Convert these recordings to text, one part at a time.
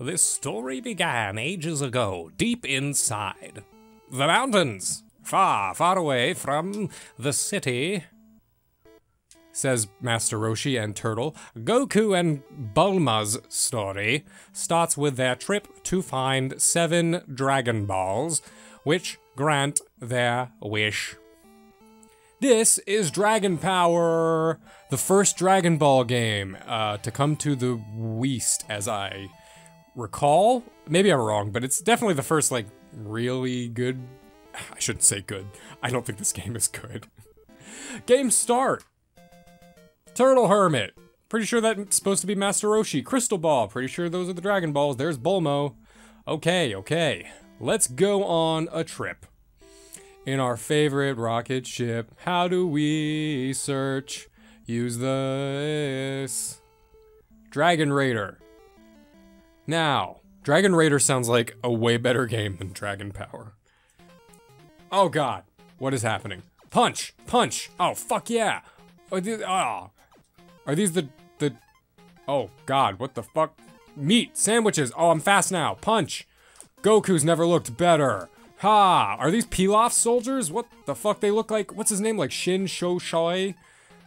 This story began ages ago, deep inside the mountains, far, far away from the city. Says Master Roshi and Turtle. Goku and Bulma's story starts with their trip to find seven Dragon Balls, which grant their wish. This is Dragon Power, the first Dragon Ball game uh, to come to the West, as I recall. Maybe I'm wrong, but it's definitely the first, like, really good. I shouldn't say good. I don't think this game is good. game start. Turtle Hermit. Pretty sure that's supposed to be Master Roshi. Crystal Ball. Pretty sure those are the Dragon Balls. There's Bulma. Okay, okay. Let's go on a trip in our favorite rocket ship. How do we search? Use this. Dragon Raider. Now, Dragon Raider sounds like a way better game than Dragon Power. Oh god, what is happening? Punch! Punch! Oh, fuck yeah! Oh, these, oh. Are these the, the... Oh god, what the fuck? Meat! Sandwiches! Oh, I'm fast now! Punch! Goku's never looked better! Ha! Are these Pilaf soldiers? What the fuck they look like? What's his name? Like Shin Sho Shoi?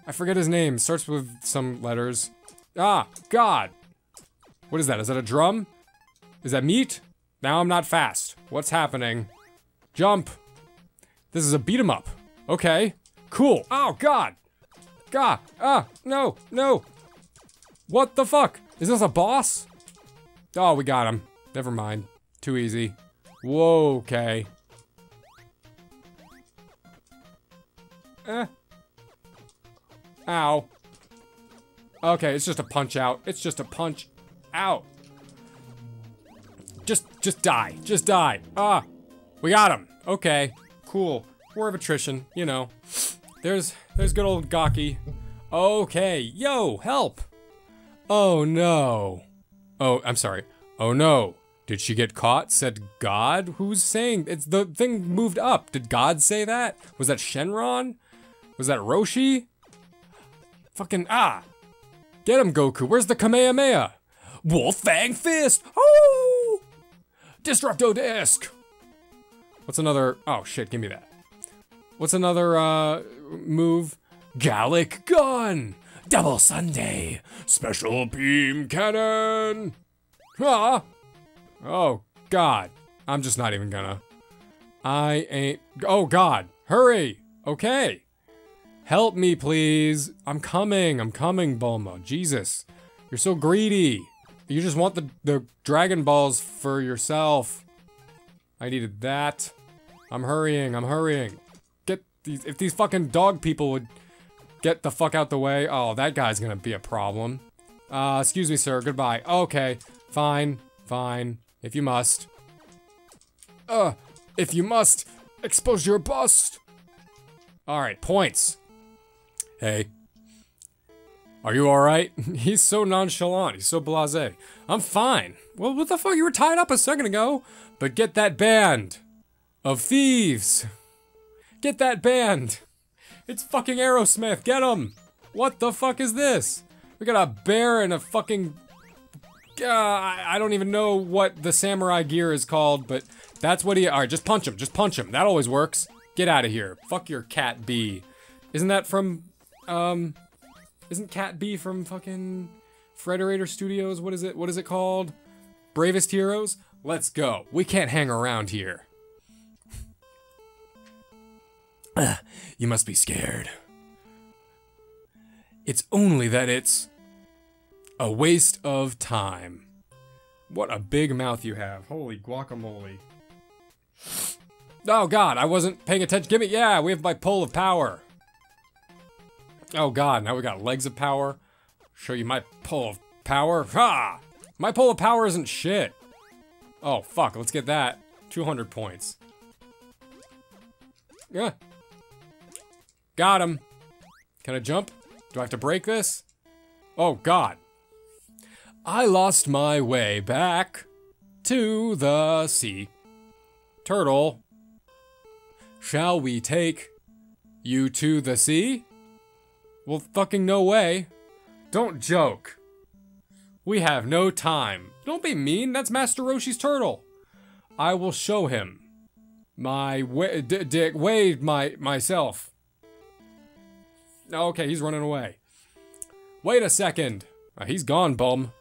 I forget his name. Starts with some letters. Ah! God! What is that? Is that a drum? Is that meat? Now I'm not fast. What's happening? Jump! This is a beat 'em up. Okay. Cool. Oh, God! God! Ah! No! No! What the fuck? Is this a boss? Oh, we got him. Never mind. Too easy. Whoa, okay. Eh. Ow. Okay, it's just a punch out. It's just a punch out. Just, just die. Just die. Ah, we got him. Okay, cool. War of attrition, you know. There's, there's good old Gaki. Okay, yo, help. Oh no. Oh, I'm sorry. Oh no. Did she get caught? Said God? Who's saying? It's the thing moved up. Did God say that? Was that Shenron? Was that Roshi? Fucking ah! Get him, Goku. Where's the Kamehameha? Wolf Fang Fist! Oh! Disrupto Disc! What's another? Oh shit, give me that. What's another uh move? Galick Gun! Double Sunday! Special Beam Cannon! Ah! Oh, God. I'm just not even gonna. I ain't. Oh, God. Hurry. Okay. Help me, please. I'm coming. I'm coming, Bulma. Jesus. You're so greedy. You just want the, the Dragon Balls for yourself. I needed that. I'm hurrying. I'm hurrying. Get these. If these fucking dog people would get the fuck out the way. Oh, that guy's gonna be a problem. Uh, excuse me, sir. Goodbye. Okay. Fine. Fine. If you must. Uh, if you must, expose your bust. Alright, points. Hey. Are you alright? He's so nonchalant. He's so blase. I'm fine. Well, what the fuck? You were tied up a second ago. But get that band of thieves. Get that band. It's fucking Aerosmith. Get him. What the fuck is this? We got a bear and a fucking uh, I don't even know what the samurai gear is called, but that's what he. All right, just punch him. Just punch him. That always works. Get out of here. Fuck your Catbug. Isn't that from, um, isn't Catbug from fucking Frederator Studios? What is it? What is it called? Bravest Heroes? Let's go. We can't hang around here. Ah, you must be scared. It's only that it's a waste of time. What a big mouth you have. Holy guacamole. Oh god, I wasn't paying attention. Give me, yeah, we have my pole of power. Oh god, now we got legs of power. Show you my pull of power. Ha! My pull of power isn't shit. Oh fuck, let's get that. 200 points. Yeah. Got him. Can I jump? Do I have to break this? Oh god. I lost my way back to the sea. Turtle, shall we take you to the sea? Well, fucking no way. Don't joke. We have no time. Don't be mean, that's Master Roshi's turtle. I will show him. My way, dick, way, my, myself. Okay, he's running away. Wait a second. Uh, he's gone, bum.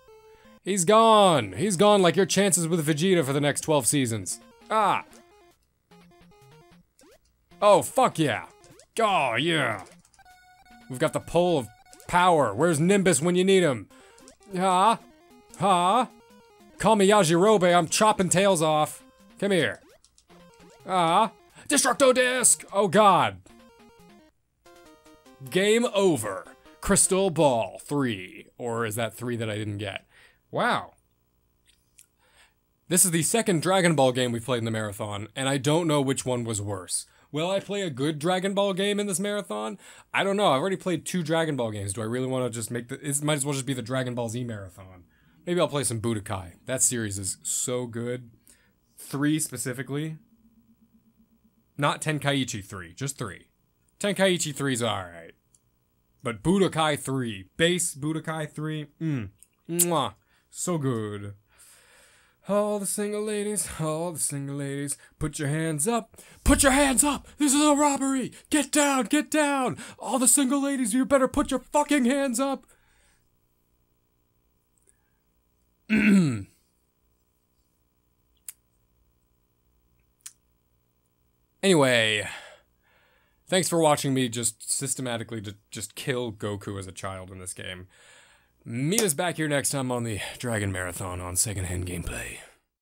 He's gone. He's gone like your chances with Vegeta for the next 12 seasons. Ah. Oh, fuck yeah. Oh, yeah. We've got the pole of power. Where's Nimbus when you need him? Ha? Ha? Call me Yajirobe, I'm chopping tails off. Come here. Ah. Destructo Disc! Oh god. Game over. Crystal Ball 3. Or is that 3 that I didn't get? Wow. This is the second Dragon Ball game we played in the marathon, and I don't know which one was worse. Will I play a good Dragon Ball game in this marathon? I don't know. I've already played two Dragon Ball games. Do I really want to just make the? It might as well just be the Dragon Ball Z marathon. Maybe I'll play some Budokai. That series is so good. Three specifically. Not Tenkaichi 3, just 3. Tenkaichi 3's alright. But Budokai 3, base Budokai 3, mmm, mwah, so good. All the single ladies, all the single ladies, put your hands up. Put your hands up! This is a robbery! Get down, get down! All the single ladies, you better put your fucking hands up! anyway, thanks for watching me just systematically to just kill Goku as a child in this game. Meet us back here next time on the Dragon Marathon on Secondhand Gameplay.